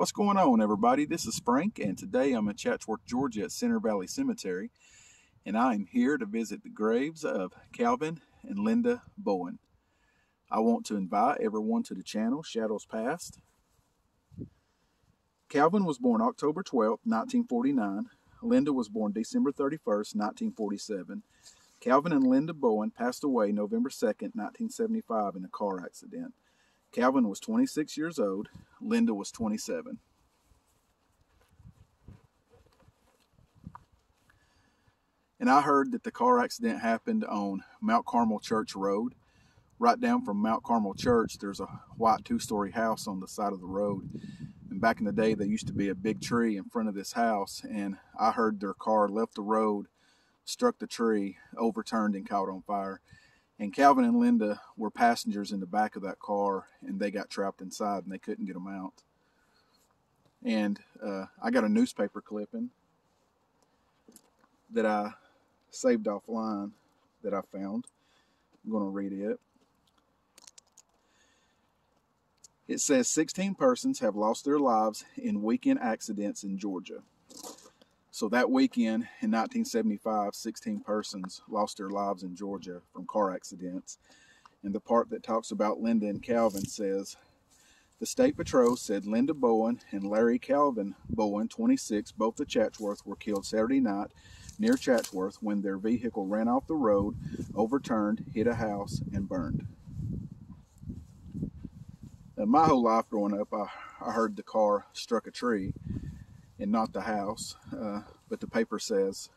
What's going on, everybody? This is Frank, and today I'm in Chatsworth, Georgia at Center Valley Cemetery, and I am here to visit the graves of Calvin and Linda Bowen. I want to invite everyone to the channel Shadows Past. Calvin was born October 12, 1949. Linda was born December 31, 1947. Calvin and Linda Bowen passed away November 2, 1975 in a car accident. Calvin was 26 years old. Linda was 27. And I heard that the car accident happened on Mount Carmel Church Road. Right down from Mount Carmel Church, there's a white two-story house on the side of the road. And back in the day, there used to be a big tree in front of this house. And I heard their car left the road, struck the tree, overturned, and caught on fire. And Calvin and Linda were passengers in the back of that car, and they got trapped inside, and they couldn't get them out. And uh, I got a newspaper clipping that I saved offline that I found. I'm going to read it. It says 16 persons have lost their lives in weekend accidents in Georgia. So that weekend in 1975, 16 persons lost their lives in Georgia from car accidents. And the part that talks about Linda and Calvin says, the State Patrol said Linda Bowen and Larry Calvin Bowen, 26, both of Chatsworth, were killed Saturday night near Chatsworth when their vehicle ran off the road, overturned, hit a house, and burned. Now, my whole life growing up, I, I heard the car struck a tree and not the house. Uh, but the paper says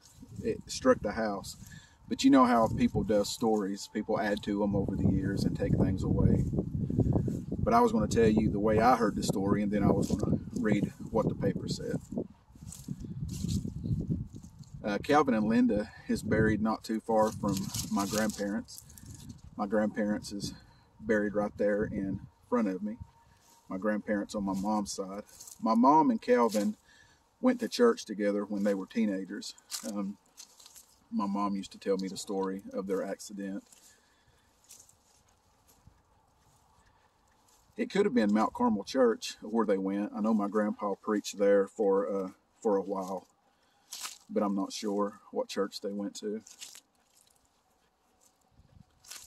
it struck the house. But you know how people do stories. People add to them over the years and take things away. But I was going to tell you the way I heard the story, and then I was going to read what the paper said. Uh, Calvin and Linda is buried not too far from my grandparents. My grandparents is buried right there in front of me. My grandparents on my mom's side. My mom and Calvin went to church together when they were teenagers. Um, my mom used to tell me the story of their accident. It could have been Mount Carmel Church where they went. I know my grandpa preached there for uh, for a while, but I'm not sure what church they went to.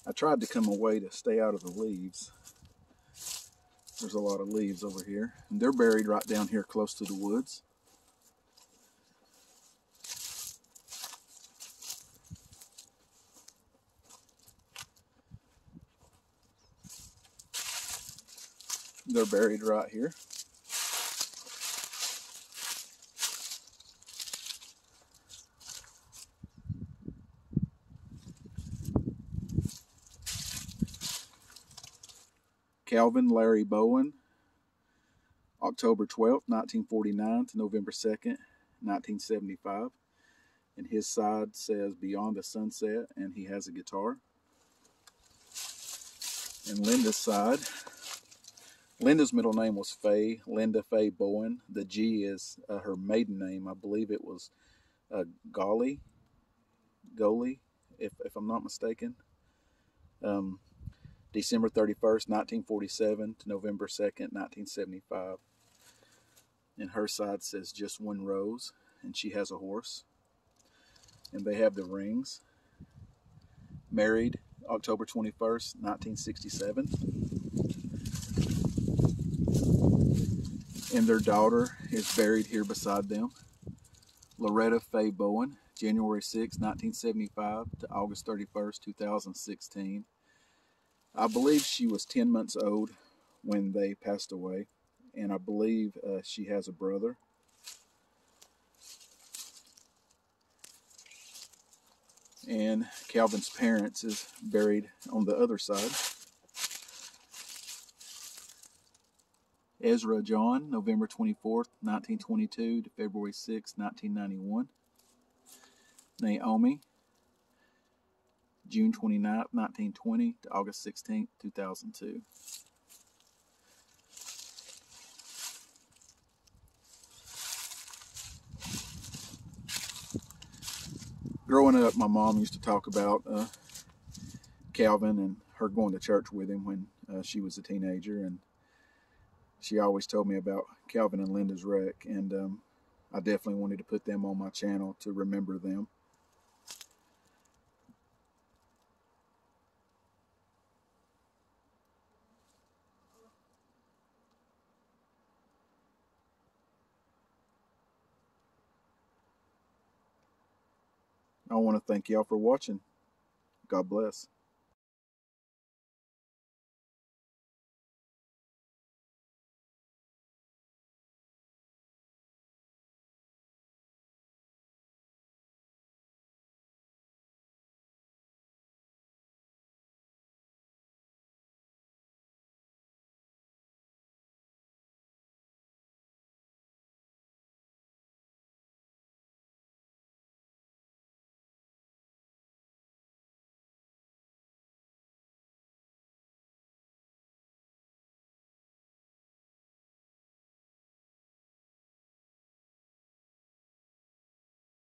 I tried to come away to stay out of the leaves. There's a lot of leaves over here, and they're buried right down here close to the woods. They're buried right here. Calvin Larry Bowen, October 12th, 1949 to November 2nd, 1975. And his side says Beyond the Sunset, and he has a guitar. And Linda's side Linda's middle name was Faye, Linda Faye Bowen. The G is uh, her maiden name. I believe it was uh, Golly, Goley, if, if I'm not mistaken. Um, December 31st, 1947 to November 2nd, 1975. And her side says just one rose, and she has a horse. And they have the rings. Married October 21st, 1967 and their daughter is buried here beside them. Loretta Faye Bowen, January 6, 1975 to August 31st, 2016. I believe she was 10 months old when they passed away, and I believe uh, she has a brother. And Calvin's parents is buried on the other side. Ezra John, November 24th, 1922 to February 6, 1991. Naomi, June 29th, 1920 to August 16th, 2002. Growing up, my mom used to talk about uh, Calvin and her going to church with him when uh, she was a teenager, and she always told me about Calvin and Linda's wreck, and um, I definitely wanted to put them on my channel to remember them. I want to thank y'all for watching. God bless.